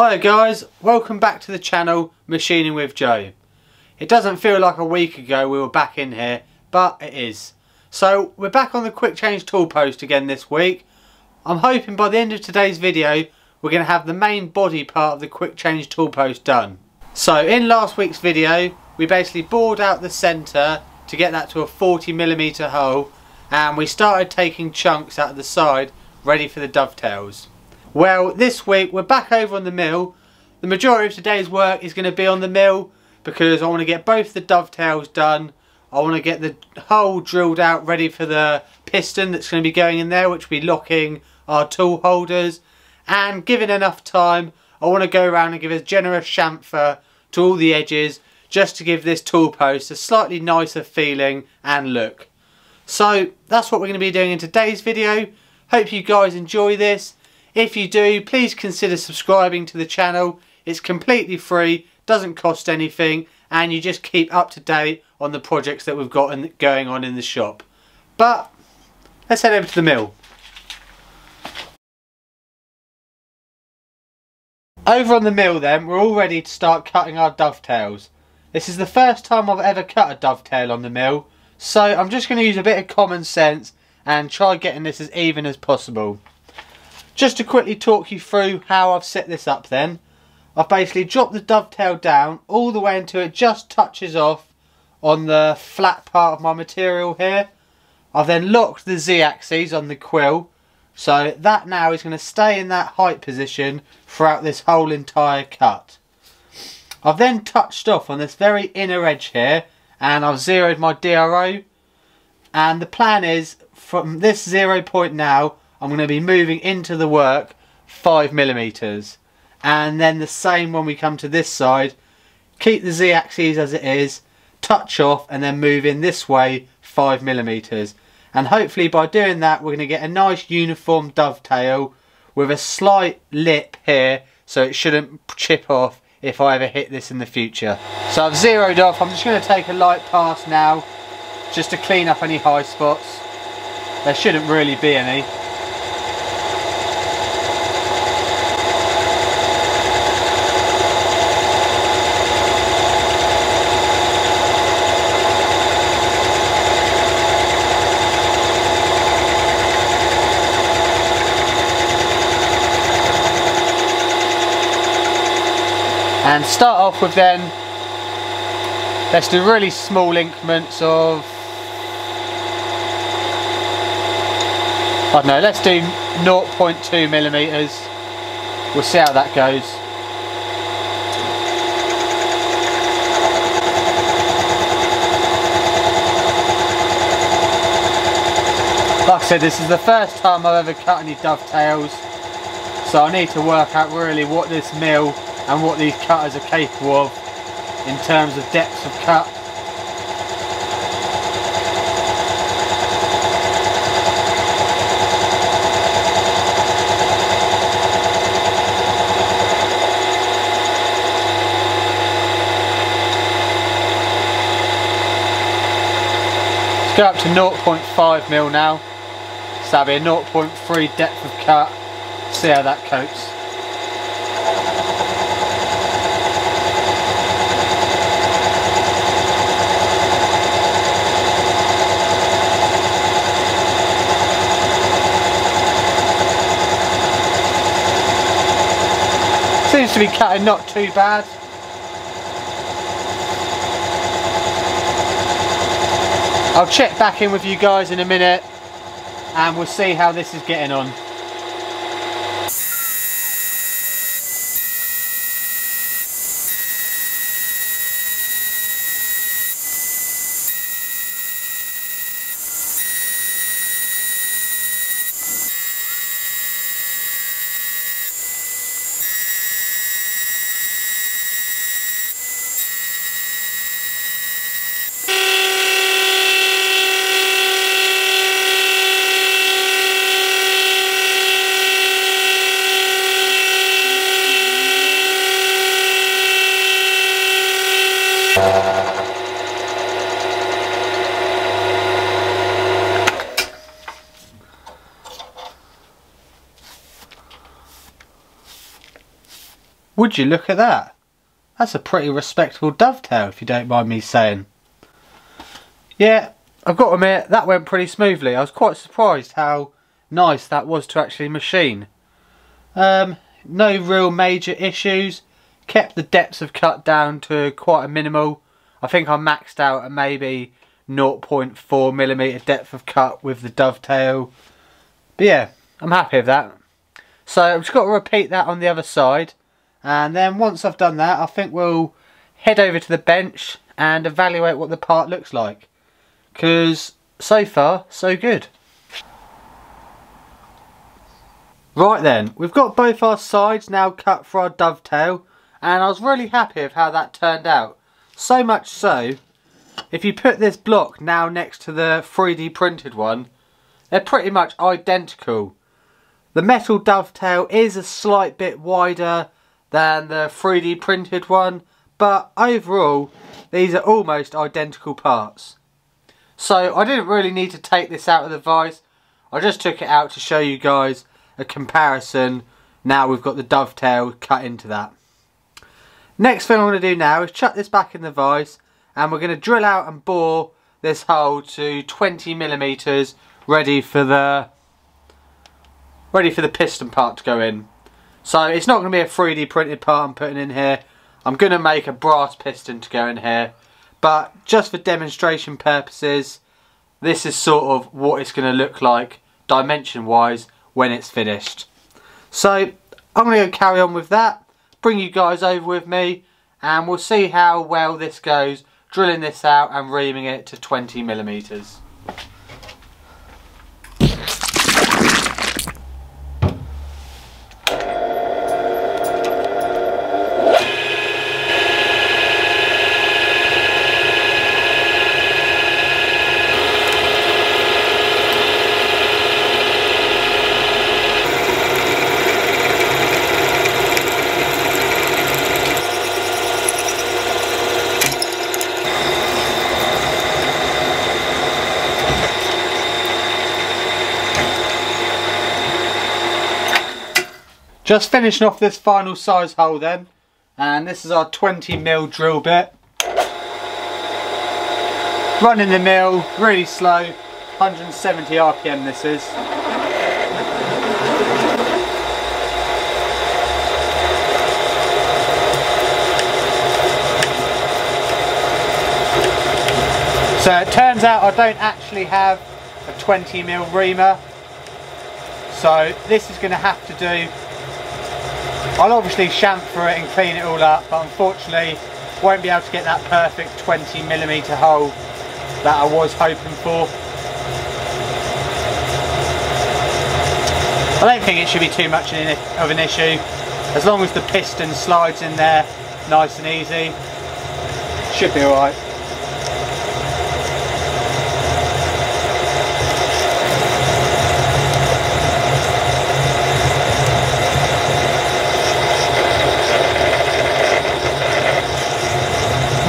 Hi guys, welcome back to the channel Machining with Joe. It doesn't feel like a week ago we were back in here, but it is. So we're back on the quick change tool post again this week. I'm hoping by the end of today's video we're going to have the main body part of the quick change tool post done. So in last week's video we basically bored out the centre to get that to a 40mm hole and we started taking chunks out of the side ready for the dovetails. Well, this week we're back over on the mill. The majority of today's work is going to be on the mill because I want to get both the dovetails done. I want to get the hole drilled out ready for the piston that's going to be going in there, which will be locking our tool holders. And given enough time, I want to go around and give a generous chamfer to all the edges just to give this tool post a slightly nicer feeling and look. So that's what we're going to be doing in today's video. Hope you guys enjoy this. If you do, please consider subscribing to the channel. It's completely free, doesn't cost anything, and you just keep up to date on the projects that we've got going on in the shop. But, let's head over to the mill. Over on the mill then, we're all ready to start cutting our dovetails. This is the first time I've ever cut a dovetail on the mill, so I'm just going to use a bit of common sense and try getting this as even as possible. Just to quickly talk you through how I've set this up then. I've basically dropped the dovetail down all the way until it just touches off on the flat part of my material here. I've then locked the Z-axis on the quill so that now is going to stay in that height position throughout this whole entire cut. I've then touched off on this very inner edge here and I've zeroed my DRO and the plan is from this zero point now I'm going to be moving into the work 5 millimeters, and then the same when we come to this side keep the z-axis as it is touch off and then move in this way 5 millimeters, and hopefully by doing that we're going to get a nice uniform dovetail with a slight lip here so it shouldn't chip off if I ever hit this in the future. So I've zeroed off, I'm just going to take a light pass now just to clean up any high spots. There shouldn't really be any. And start off with then let's do really small increments of I don't know let's do 0.2 millimeters. We'll see how that goes. Like I said this is the first time I've ever cut any dovetails so I need to work out really what this mill and what these cutters are capable of in terms of depths of cut. Go up to 0.5 mil now. So that'll be a 0.3 depth of cut. See how that copes. Seems to be cutting not too bad. I'll check back in with you guys in a minute and we'll see how this is getting on. Would you look at that? That's a pretty respectable dovetail if you don't mind me saying. Yeah, I've got to admit, that went pretty smoothly. I was quite surprised how nice that was to actually machine. Um, no real major issues. Kept the depths of cut down to quite a minimal. I think I maxed out at maybe 0.4 millimeter depth of cut with the dovetail. But yeah, I'm happy with that. So I've just got to repeat that on the other side. And then once I've done that, I think we'll head over to the bench and evaluate what the part looks like. Because so far, so good. Right then, we've got both our sides now cut for our dovetail. And I was really happy with how that turned out. So much so, if you put this block now next to the 3D printed one, they're pretty much identical. The metal dovetail is a slight bit wider than the 3D printed one, but overall, these are almost identical parts. So I didn't really need to take this out of the vise. I just took it out to show you guys a comparison. Now we've got the dovetail cut into that. Next thing I'm going to do now is chuck this back in the vise and we're going to drill out and bore this hole to 20 millimeters ready for the ready for the piston part to go in. So it's not going to be a 3D printed part I'm putting in here. I'm going to make a brass piston to go in here. But just for demonstration purposes, this is sort of what it's going to look like dimension wise when it's finished. So I'm going to carry on with that, bring you guys over with me and we'll see how well this goes drilling this out and reaming it to 20 millimeters. Just finishing off this final size hole then. And this is our 20 mil drill bit. Running the mill, really slow, 170 RPM this is. So it turns out I don't actually have a 20 mil reamer. So this is going to have to do I'll obviously chamfer it and clean it all up, but unfortunately won't be able to get that perfect 20 millimeter hole that I was hoping for. I don't think it should be too much of an issue. As long as the piston slides in there nice and easy, should be alright.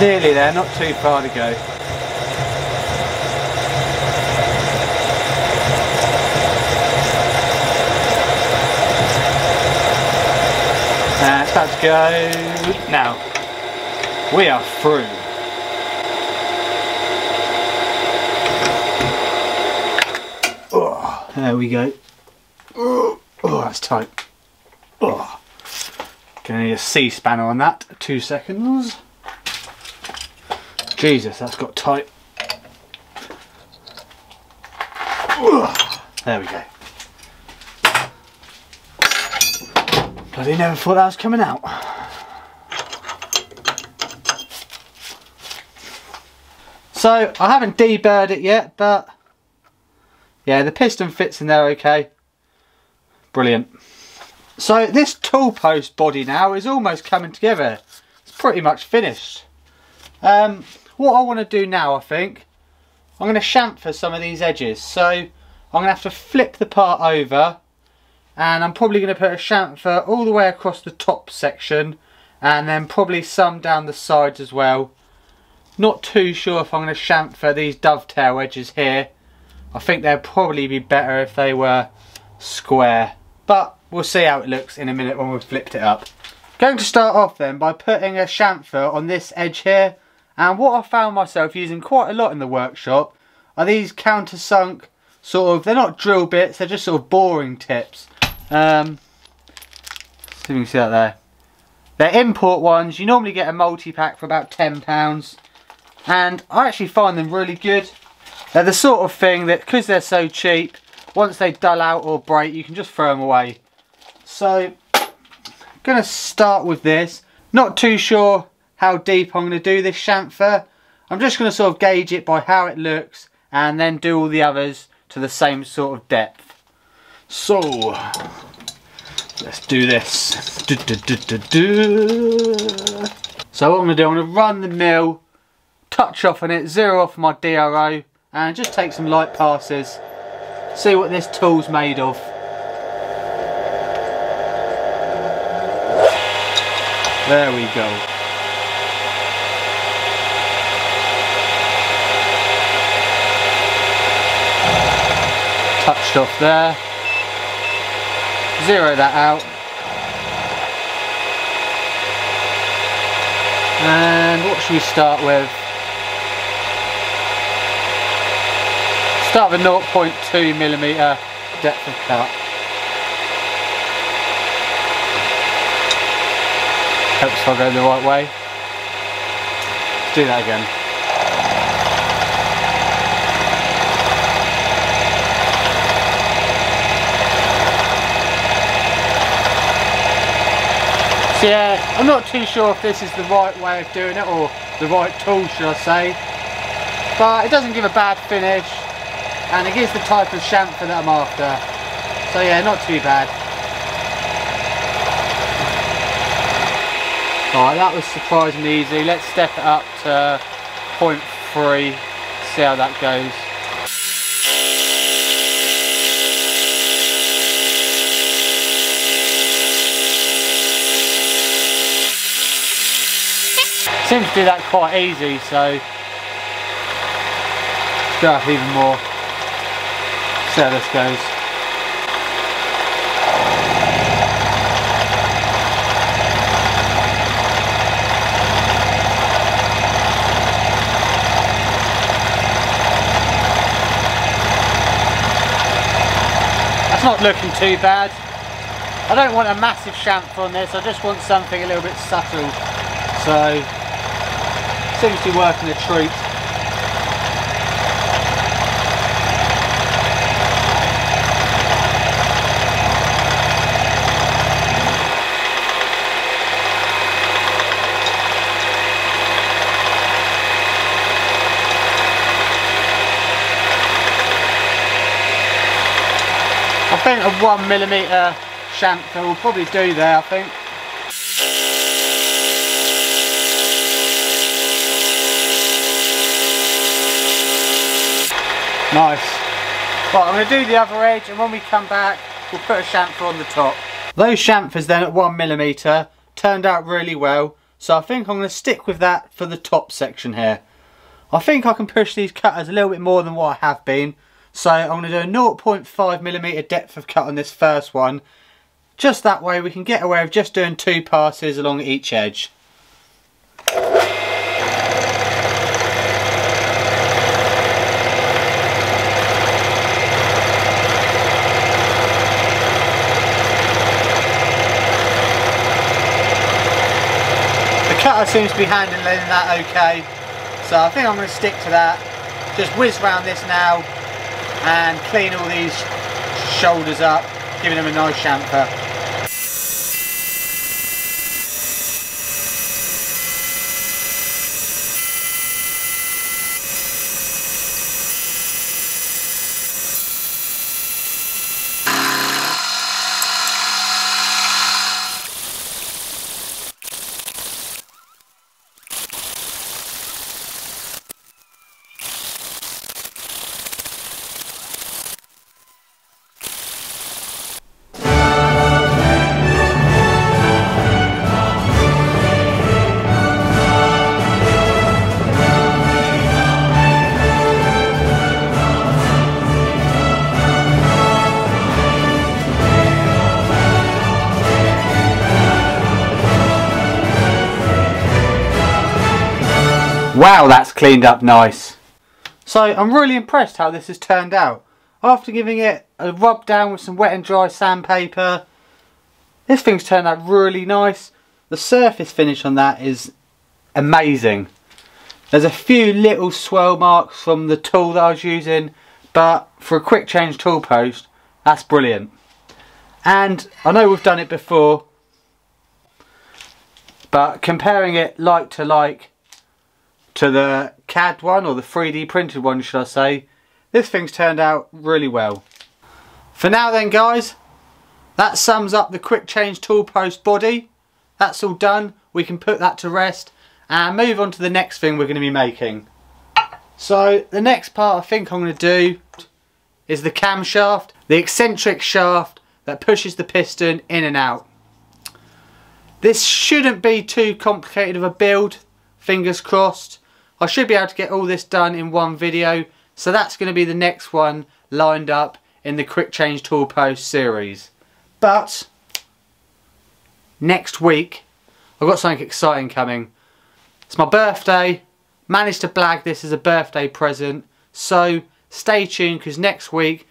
Nearly there, not too far to go. Uh, it's about to go now. We are through. Oh, there we go. Oh, that's tight. Oh. Gonna need a C-spanner on that. Two seconds. Jesus, that's got tight. There we go. Bloody never thought that was coming out. So, I haven't deburred it yet, but yeah, the piston fits in there okay. Brilliant. So this tool post body now is almost coming together. It's pretty much finished. Um, what I want to do now, I think, I'm going to chamfer some of these edges. So I'm going to have to flip the part over and I'm probably going to put a chamfer all the way across the top section and then probably some down the sides as well. Not too sure if I'm going to chamfer these dovetail edges here. I think they'd probably be better if they were square. But we'll see how it looks in a minute when we've flipped it up. Going to start off then by putting a chamfer on this edge here and what I found myself using quite a lot in the workshop are these countersunk sort of, they're not drill bits, they're just sort of boring tips. Um, see if you can see that there. They're import ones, you normally get a multi-pack for about £10 and I actually find them really good. They're the sort of thing that, because they're so cheap, once they dull out or break you can just throw them away. So going to start with this. Not too sure how deep I'm going to do this chamfer. I'm just going to sort of gauge it by how it looks and then do all the others to the same sort of depth. So, let's do this. Do, do, do, so what I'm going to do, I'm going to run the mill, touch off on it, zero off my DRO and just take some light passes. See what this tool's made of. There we go. Off there. Zero that out. And what should we start with? Start with 0.2 millimeter depth of cut. Helps if I go the right way. Let's do that again. So yeah, I'm not too sure if this is the right way of doing it or the right tool should I say. But it doesn't give a bad finish and it gives the type of chamfer that I'm after. So yeah, not too bad. Alright, that was surprisingly easy. Let's step it up to 0.3, see how that goes. Seems to do that quite easy, so let's go up even more. See how this goes. That's not looking too bad. I don't want a massive chamfer on this, I just want something a little bit subtle. So, seems to be working a treat. I think a one millimeter chamfer will probably do there, I think. Nice. Right, I'm going to do the other edge and when we come back we'll put a chamfer on the top. Those chamfers then at 1mm turned out really well so I think I'm going to stick with that for the top section here. I think I can push these cutters a little bit more than what I have been so I'm going to do a 0.5mm depth of cut on this first one. Just that way we can get away with just doing two passes along each edge. Cutter seems to be handling that okay so I think I'm going to stick to that just whiz around this now and clean all these shoulders up, giving them a nice chamfer. Wow, that's cleaned up nice. So I'm really impressed how this has turned out. After giving it a rub down with some wet and dry sandpaper, this thing's turned out really nice. The surface finish on that is amazing. There's a few little swirl marks from the tool that I was using, but for a quick change tool post, that's brilliant. And I know we've done it before, but comparing it like to like to the CAD one, or the 3D printed one should I say, this thing's turned out really well. For now then guys, that sums up the quick change tool post body. That's all done. We can put that to rest and move on to the next thing we're going to be making. So the next part I think I'm going to do is the camshaft, the eccentric shaft that pushes the piston in and out. This shouldn't be too complicated of a build, fingers crossed. I should be able to get all this done in one video, so that's going to be the next one lined up in the Quick Change Tool Post series. But, next week, I've got something exciting coming. It's my birthday, managed to blag this as a birthday present, so stay tuned because next week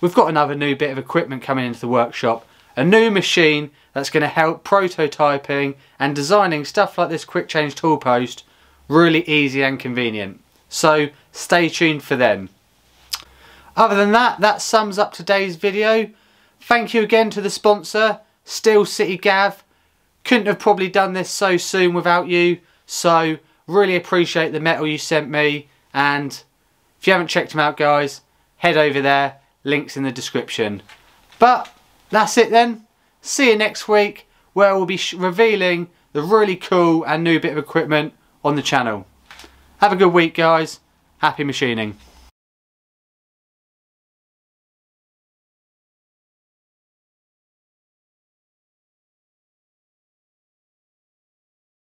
we've got another new bit of equipment coming into the workshop. A new machine that's going to help prototyping and designing stuff like this quick change tool post really easy and convenient. So stay tuned for them. Other than that, that sums up today's video. Thank you again to the sponsor, Steel City Gav. Couldn't have probably done this so soon without you. So really appreciate the metal you sent me. And if you haven't checked them out guys, head over there. Links in the description. But that's it then. See you next week where we'll be revealing the really cool and new bit of equipment on the channel. Have a good week guys. Happy machining.